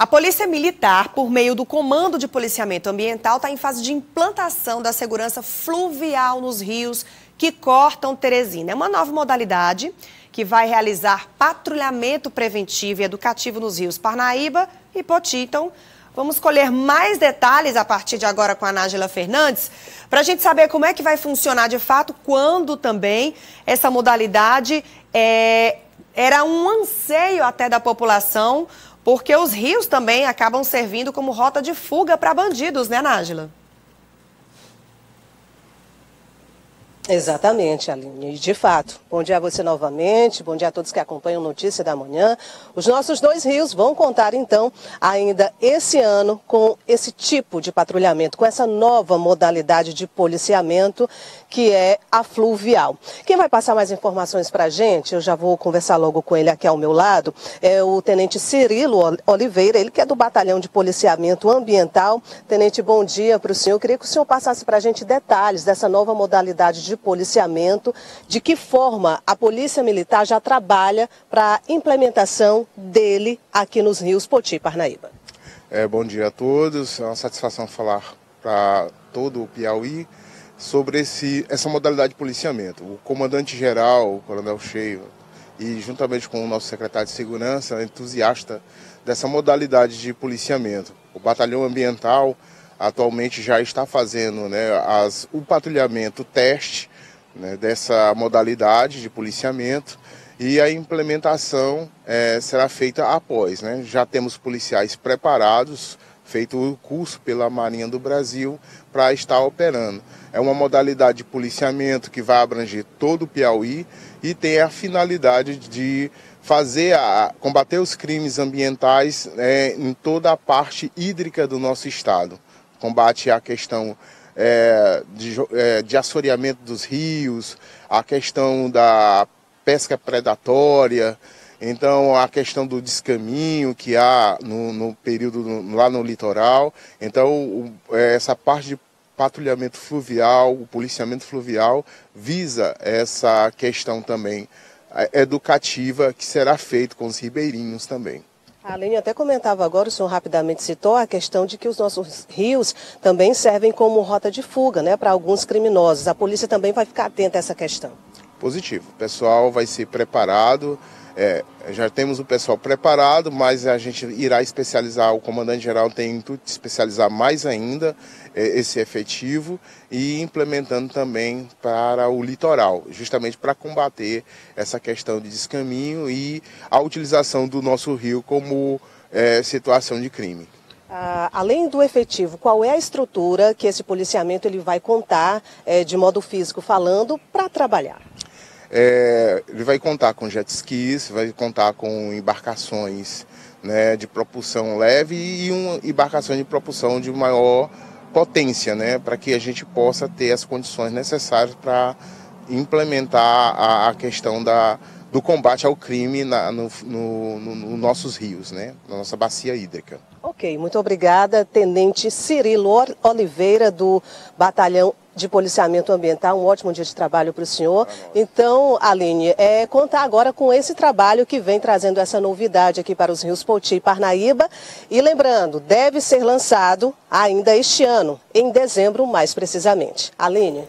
A Polícia Militar, por meio do Comando de Policiamento Ambiental, está em fase de implantação da segurança fluvial nos rios que cortam Teresina. É uma nova modalidade que vai realizar patrulhamento preventivo e educativo nos rios Parnaíba e Poti. Então, vamos colher mais detalhes a partir de agora com a Nájila Fernandes, para a gente saber como é que vai funcionar de fato, quando também essa modalidade é, era um anseio até da população porque os rios também acabam servindo como rota de fuga para bandidos, né, Nájila? Exatamente, Aline. De fato. Bom dia a você novamente, bom dia a todos que acompanham Notícia da Manhã. Os nossos dois rios vão contar, então, ainda esse ano com esse tipo de patrulhamento, com essa nova modalidade de policiamento que é a fluvial. Quem vai passar mais informações para a gente, eu já vou conversar logo com ele aqui ao meu lado, é o Tenente Cirilo Oliveira, ele que é do Batalhão de Policiamento Ambiental. Tenente, bom dia para o senhor. Eu queria que o senhor passasse para a gente detalhes dessa nova modalidade de policiamento, de que forma a Polícia Militar já trabalha para a implementação dele aqui nos rios Poti e Parnaíba. É, bom dia a todos, é uma satisfação falar para todo o Piauí sobre esse, essa modalidade de policiamento. O comandante-geral, o coronel Cheio, e juntamente com o nosso secretário de Segurança, entusiasta dessa modalidade de policiamento. O batalhão ambiental atualmente já está fazendo né, as, o patrulhamento teste né, dessa modalidade de policiamento e a implementação é, será feita após. Né? Já temos policiais preparados, feito o curso pela Marinha do Brasil para estar operando. É uma modalidade de policiamento que vai abranger todo o Piauí e tem a finalidade de fazer a, combater os crimes ambientais é, em toda a parte hídrica do nosso estado combate à questão é, de, é, de assoreamento dos rios, a questão da pesca predatória, então a questão do descaminho que há no, no período no, lá no litoral. Então o, é, essa parte de patrulhamento fluvial, o policiamento fluvial visa essa questão também é, educativa que será feito com os ribeirinhos também. Aline até comentava agora, o senhor rapidamente citou a questão de que os nossos rios também servem como rota de fuga né, para alguns criminosos. A polícia também vai ficar atenta a essa questão. Positivo. O pessoal vai ser preparado. É, já temos o pessoal preparado, mas a gente irá especializar, o comandante-geral tem intuito de especializar mais ainda é, esse efetivo e implementando também para o litoral, justamente para combater essa questão de descaminho e a utilização do nosso rio como é, situação de crime. Ah, além do efetivo, qual é a estrutura que esse policiamento ele vai contar, é, de modo físico falando, para trabalhar? É, ele vai contar com jet skis, vai contar com embarcações né, de propulsão leve e uma embarcação de propulsão de maior potência, né, para que a gente possa ter as condições necessárias para implementar a, a, questão da, do combate ao crime na, no, no, no, no, nossos rios, né, na nossa bacia hídrica. Ok, muito obrigada, Tenente Cirilo Oliveira, do Batalhão de Policiamento Ambiental. Um ótimo dia de trabalho para o senhor. Então, Aline, é contar agora com esse trabalho que vem trazendo essa novidade aqui para os rios Poti e Parnaíba. E lembrando, deve ser lançado ainda este ano, em dezembro mais precisamente. Aline.